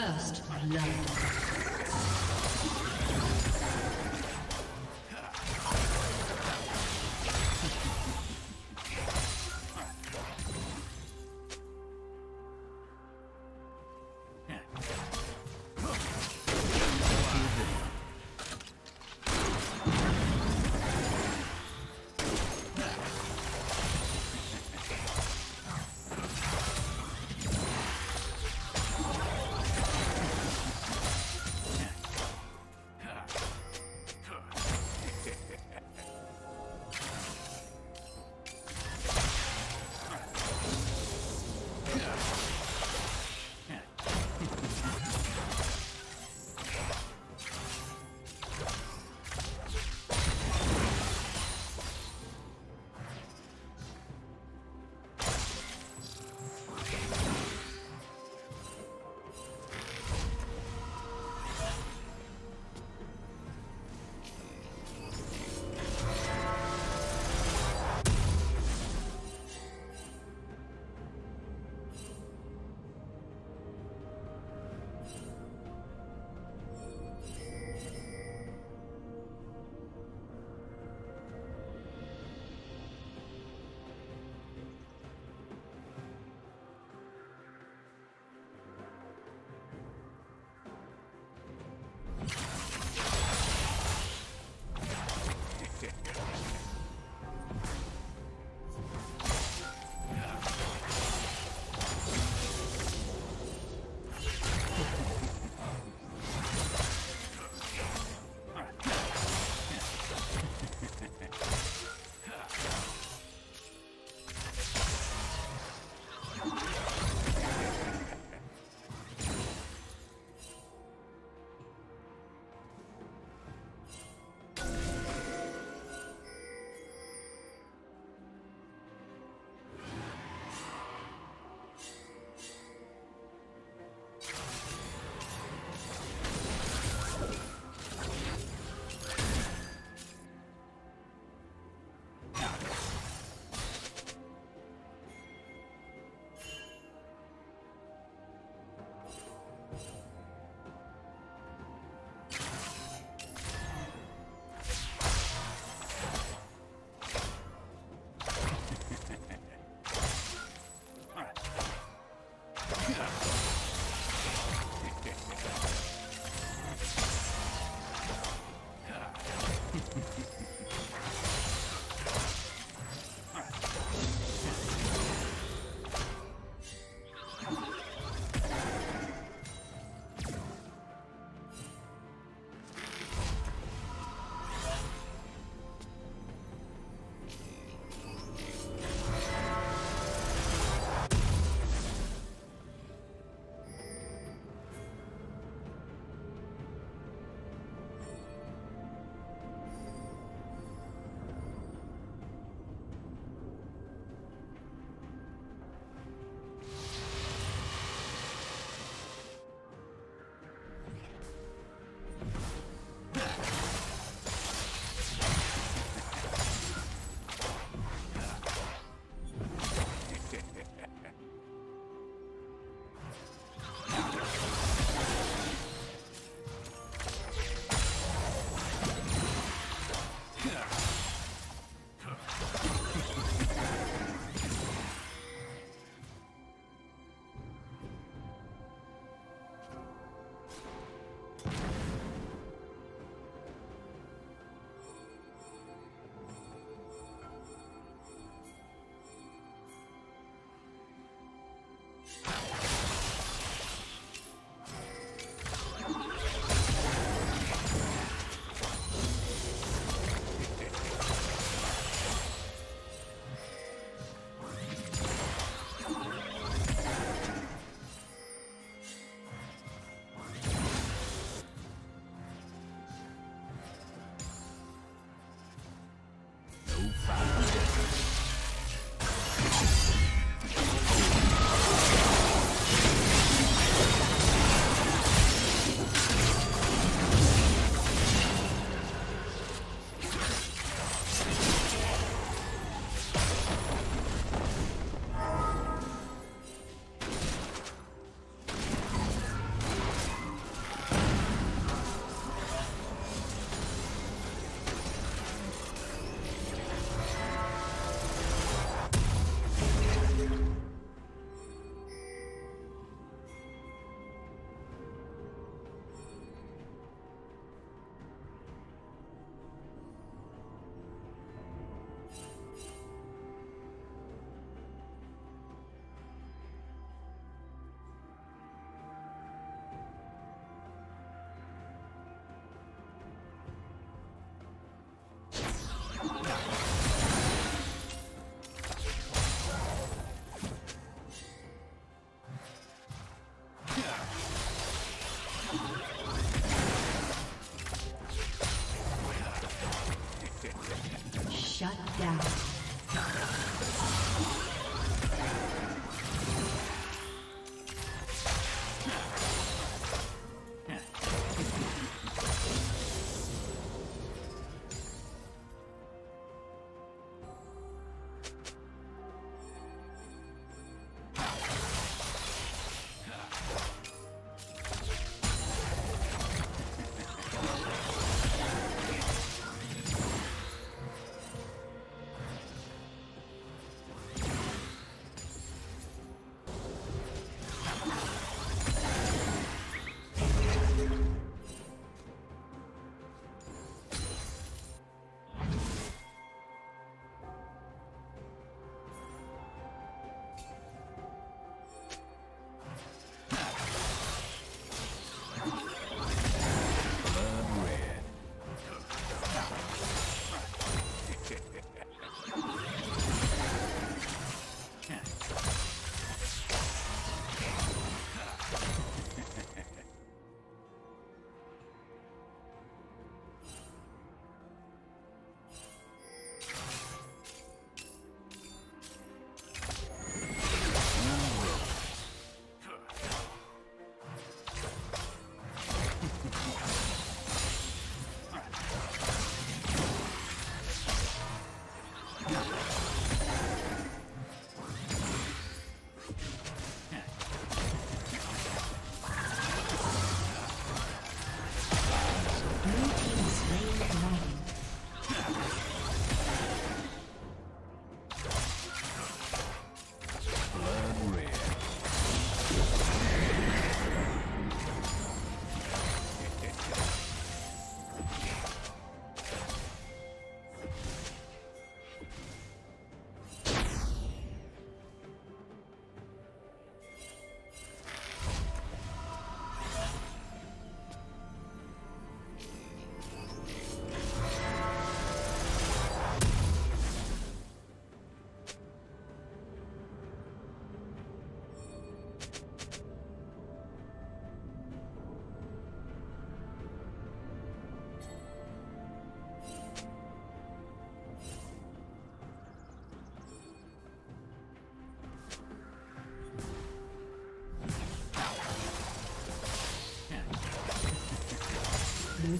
First blood.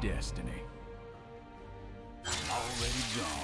Destiny. Already gone.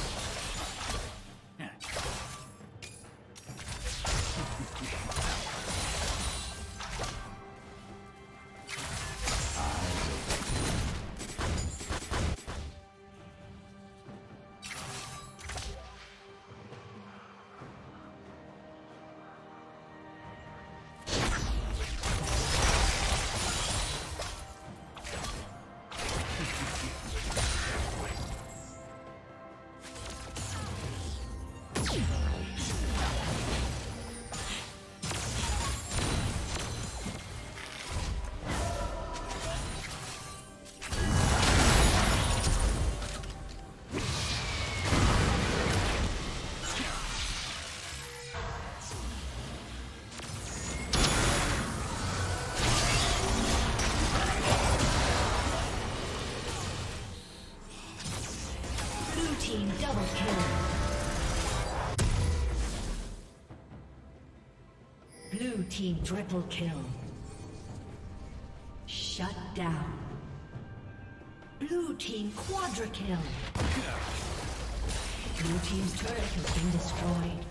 team triple kill. Shut down. Blue team quadra kill. Blue team's turret has been destroyed.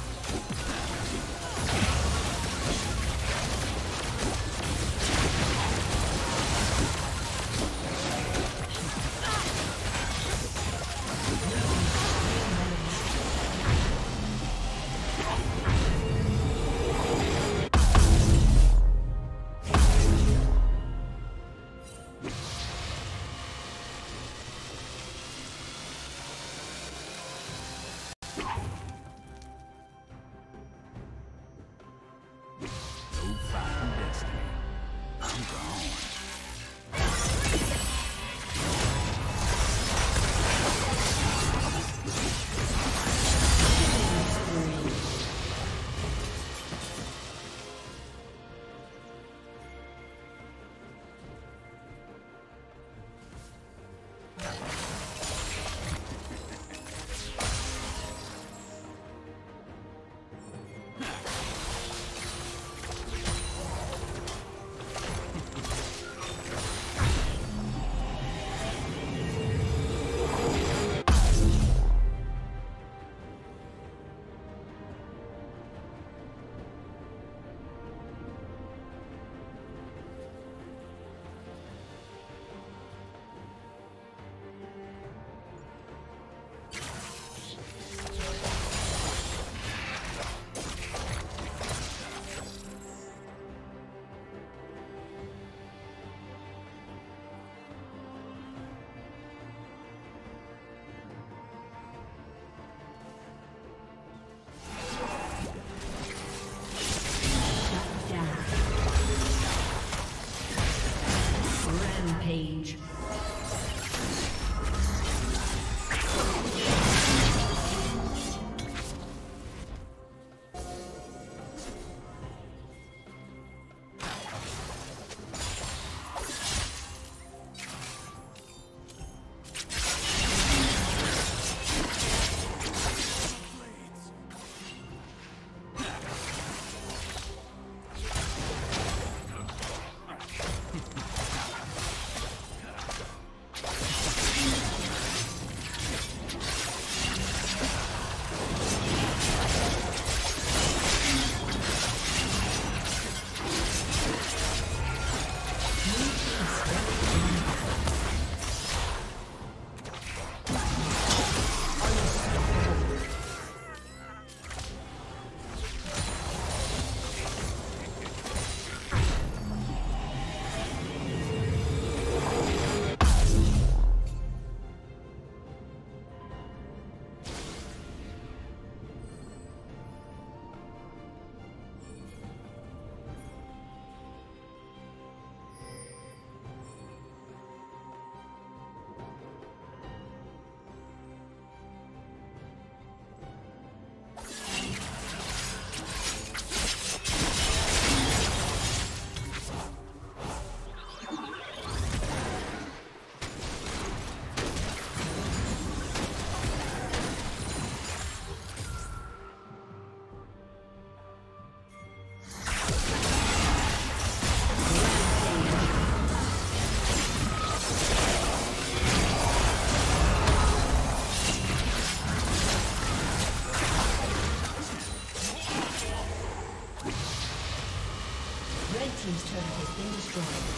destroyed.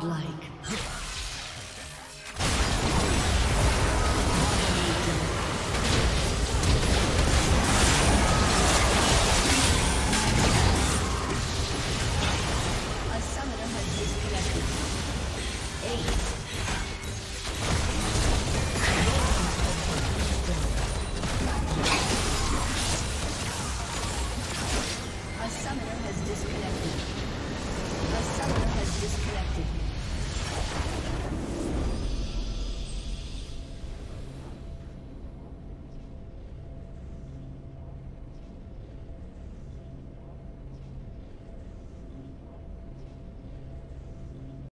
Godlike.